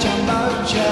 jumbo jet.